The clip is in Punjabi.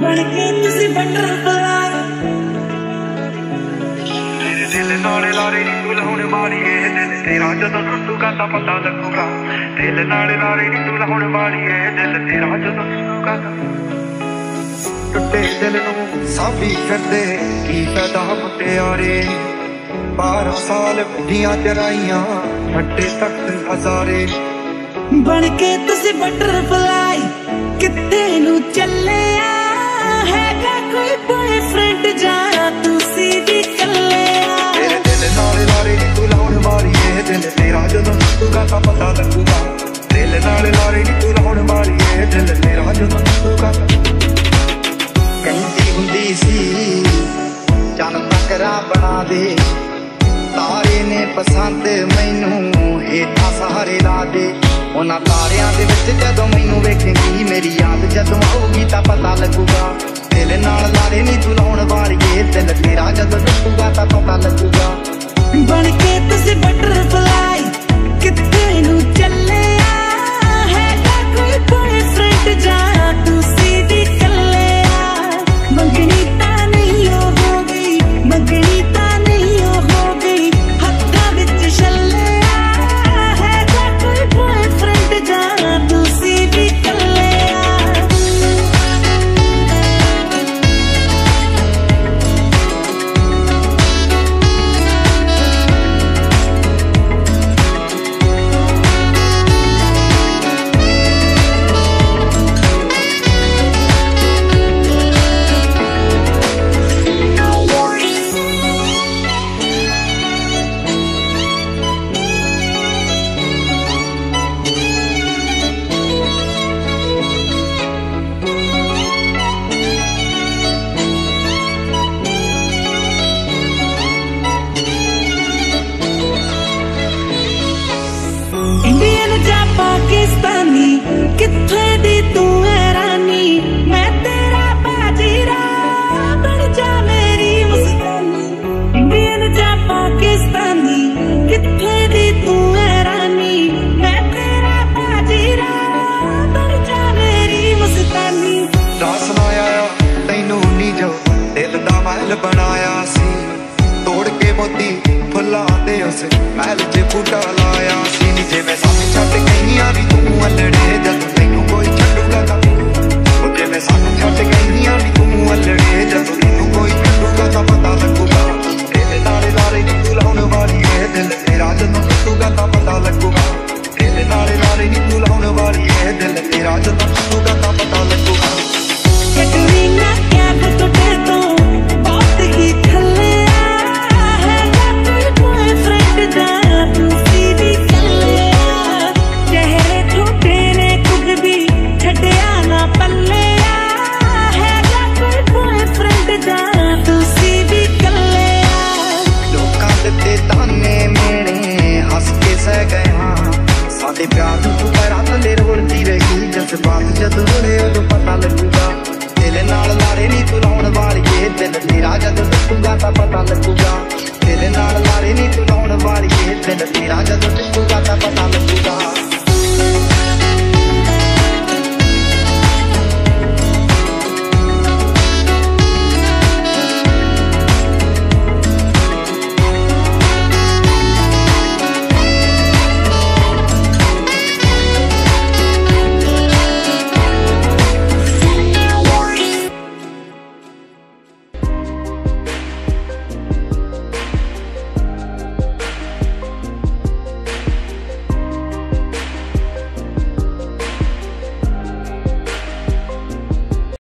ਬਣ ਕੇ ਤੁਸੀਂ ਬਟਰਫਲਾਈ ਮੇਰੇ ਦਿਲ ਨਾਲੇ ਲਾਰੇ ਨੀ ਤੂੰ ਲਾਉਣ ਵਾਲੀ ਏ। ਦਿਲ ਤੇਰਾ ਜਦੋਂ ਟੁੱਟੂਗਾ ਤਾਂ ਪਤਾ ਲੱਗੂਗਾ। ਦਿਲ ਨਾਲੇ ਲਾਰੇ ਨੀ ਤੂੰ ਲਾਉਣ ਵਾਲੀ ਏ। ਦਿਲ ਤੇਰਾ ਜਦੋਂ ਟੁੱਟੂਗਾ ਟੁੱਟੇ ਦਿਲ ਨੂੰ ਸਾਂਭੀ ਫਿਰਦੇ। ਕੀ ਫਾਇਦਾ ਮੁਟਿਆਰੇ 12 ਸਾਲ ਬੁੱਢੀਆਂ ਚਰਾਈਆਂ ਹੱਟੇ ਤੱਕ ਹਜ਼ਾਰੇ। ਬਣ ਕੇ ਤੁਸੀਂ ਬਟਰਫਲਾਈ ਕਿੱਥੇ ਨੂੰ ਚੱਲਿਆ ਹੈਗਾ ਕੋਈ ਬॉयਫ੍ਰੈਂਡ ਜਾਂ ਤੁਸੀਂ ਵੀ ਕੱਲਿਆ ਤੇਰੇ ਦਿਲ ਨਾਲੇ ਲਾਰੇ ਨੀ ਤੂੰ ਲਾਉਣ ਵਾਲੀ ਏ। ਦਿਲ ਤੇਰਾ ਜਦੋਂ ਟੁੱਟੂਗਾ ਤਾਂ ਪਤਾ ਲੱਗੂਗਾ। ਦਿਲ ਨਾਲੇ ਲਾਰੇ ਨੀ ਤੂੰ ਲਾਉਣ ਵਾਲੀ ਏ। ਦਿਲ ਤੇਰਾ ਜਦੋਂ ਟੁੱਟੂਗਾ ਤਾਂ ਹੁੰਦੀ ਸੀ ਚੰਨ ਤਕਰਾ ਬਣਾ ਦੇ। ਤਾਰੇ ਨੇ ਪਸੰਦ ਮੈਨੂੰ ਹੇਠਾਂ ਸਹਾਰੇ ਲਾ ਦੇ। ਉਹਨਾਂ ਤਾਰਿਆਂ ਦੇ ਵਿੱਚ ਜਦੋਂ ਮੈਨੂੰ ਵੇਖੇਂਗੀ, ਮੇਰੀ ਯਾਦ ਜਦੋਂ ਆਊਗੀ ਤਾਂ ਪਤਾ ਲੱਗੂਗਾ ਟੁੱਟੂਗਾ ਤਾਂ ਪਤਾ ਲੱਗੂਗਾ ਮਹਿਲ 'ਚ ਬੂਟਾ ਲਾਇਆ ਸੀ ਨੀ ਜਿਵੇਂ ਸਾਨੂੰ ਛੱਡ ਗਈਆਂ ਵੀ ਤੂੰ ਅਲੜੇ ਜਦ ਤੈਨੂੰ ਕੋਈ ਛੱਡੂਗਾ ਤਾਂ। ਉਹ ਜਿਵੇਂ ਸਾਨੂੰ ਛੱਡ ਗਈਆਂ Gracias.